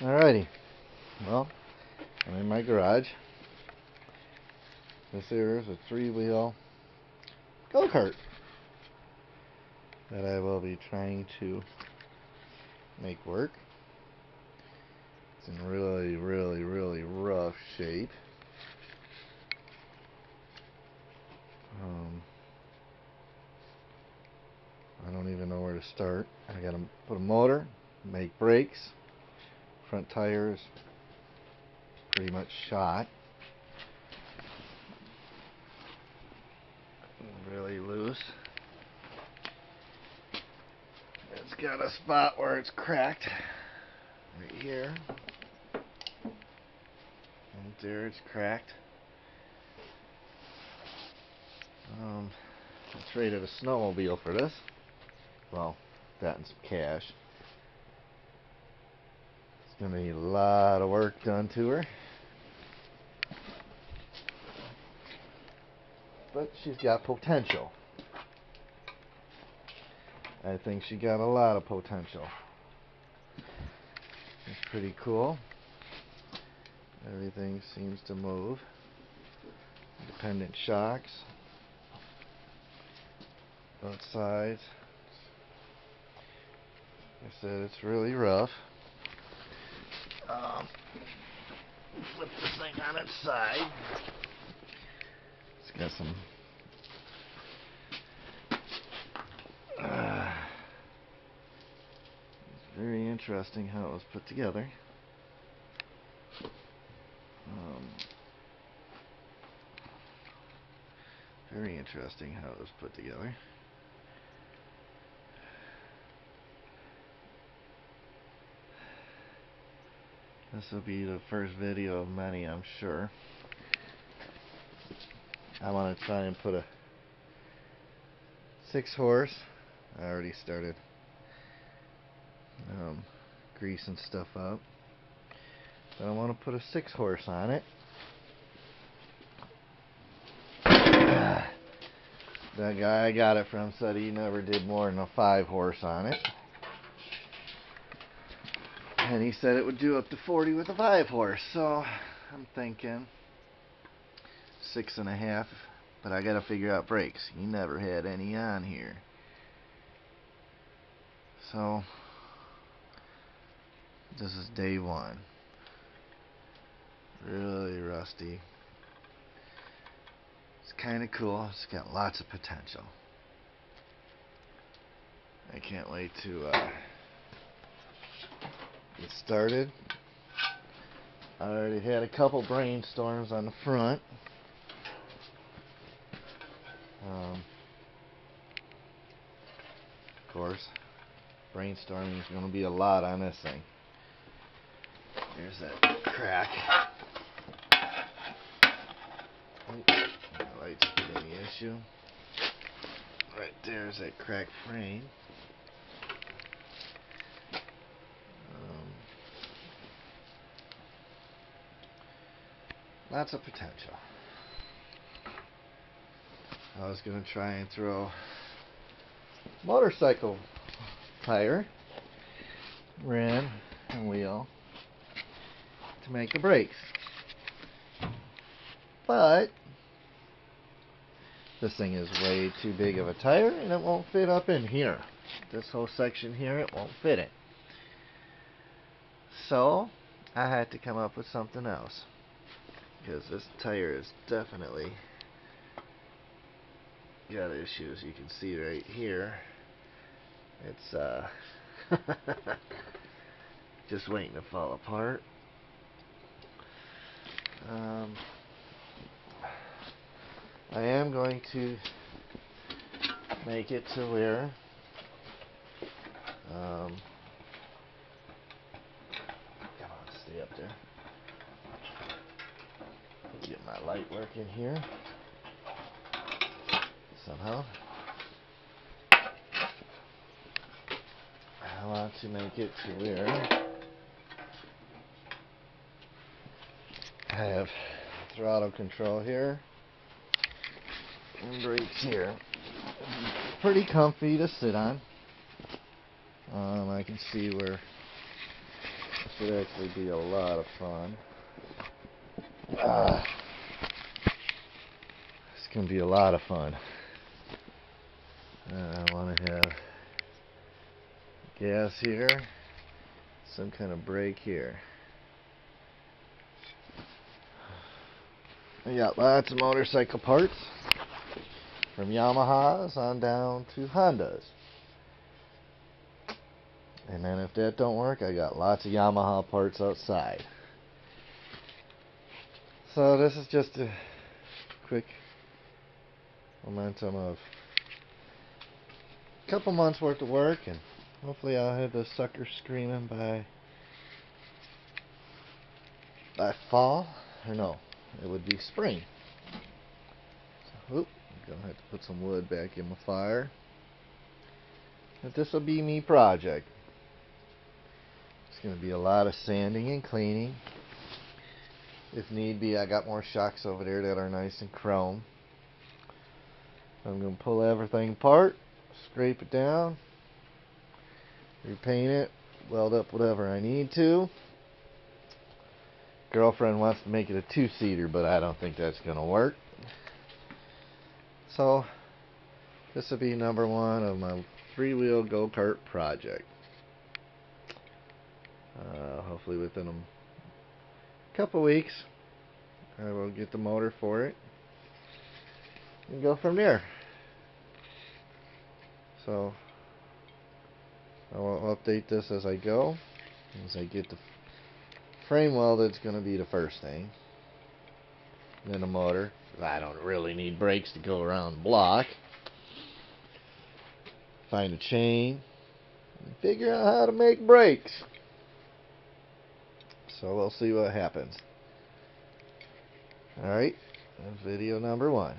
Alrighty. Well, I'm in my garage. This here is a three-wheel go-kart that I will be trying to make work. It's in really, really, really rough shape. Um, I don't even know where to start. I gotta put a motor, make brakes, front tires pretty much shot. Really loose. It's got a spot where it's cracked right here. And there it's cracked. Um, I traded a snowmobile for this. Well, that and some cash. Going to need a lot of work done to her. But she's got potential. I think she got a lot of potential. It's pretty cool. Everything seems to move. Independent shocks. Both sides. Like I said it's really rough. Um, flip this thing on its side. It's got some uh, it's very interesting how it was put together. Um, very interesting how it was put together. This will be the first video of many, I'm sure. I want to try and put a six horse. I already started um, greasing stuff up. But I want to put a six horse on it. That guy I got it from said he never did more than a five horse on it. And he said it would do up to 40 with a five horse. So I'm thinking six and a half. But I gotta figure out brakes. He never had any on here. So this is day one. Really rusty. It's kind of cool. It's got lots of potential. I can't wait to uh, get started. I already had a couple brainstorms on the front. Um, of course, brainstorming is going to be a lot on this thing. There's that crack. The light's been the issue. Right there's that cracked frame. Lots of potential. I was going to try and throw motorcycle tire, rim, and wheel to make the brakes. But this thing is way too big of a tire and it won't fit up in here. This whole section here, it won't fit it. So, I had to come up with something else. Because this tire is definitely got issues. You can see right here. It's uh just waiting to fall apart. Um, I am going to make it to where um, come on, stay up there. Get my working here somehow. I want to make it to where I have throttle control here and brakes here. Pretty comfy to sit on. Um, I can see where this would actually be a lot of fun. Ah. Going to be a lot of fun. Uh, I want to have gas here, some kind of brake here. I got lots of motorcycle parts from Yamahas on down to Hondas. And then if that don't work, I got lots of Yamaha parts outside. So this is just a quick momentum of a couple months worth of work and hopefully I'll have this sucker screaming by by fall. Or no it would be spring. So, oop, I'm gonna have to put some wood back in the fire. But this will be me project. It's gonna be a lot of sanding and cleaning. If need be I got more shocks over there that are nice and chrome I'm going to pull everything apart, scrape it down, repaint it, weld up whatever I need to. Girlfriend wants to make it a two-seater, but I don't think that's going to work. So, this will be number one of my three-wheel go-kart project. Uh, hopefully within a couple weeks, I will get the motor for it and go from there. So I will update this as I go. As I get the frame welded, it's going to be the first thing. then the motor. I don't really need brakes to go around the block. Find a chain. and figure out how to make brakes. So we'll see what happens. Alright, video number one.